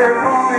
Here comes